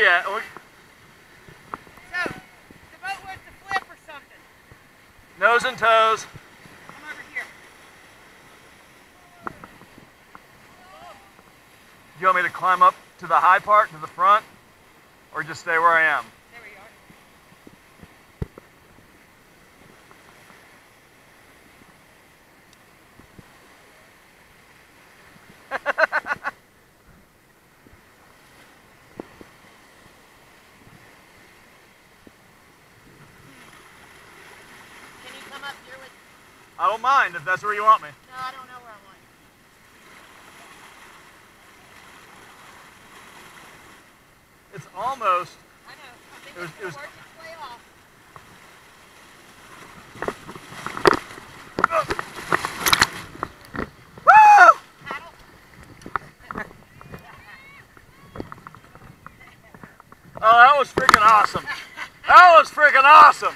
Oh yeah. we- So, the boat wants to flip or something. Nose and toes. Come over here. Do you want me to climb up to the high part, to the front, or just stay where I am? There we are. Can you come up here with? I don't mind if that's where you want me. No, I don't know where I want you. It's almost. I know. I think It was- it was- work its way off. Woo! Oh, that was freaking awesome. That was freaking awesome.